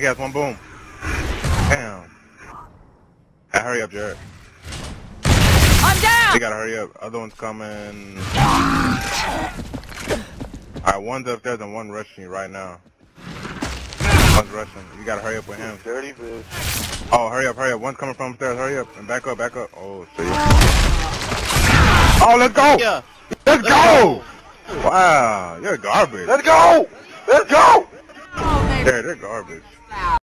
gas, one boom. Damn. Hey, hurry up, Jared. I'm down! You gotta hurry up. Other one's coming. Alright, one's upstairs and one rushing you right now. One's rushing. You gotta hurry up with him. Dirty bitch. Oh, hurry up, hurry up. One's coming from upstairs. Hurry up. And back up, back up. Oh, see. Oh, let's go! Yeah. Let's go! Wow, you're garbage. Let's go! Let's go! Jared, they're garbage.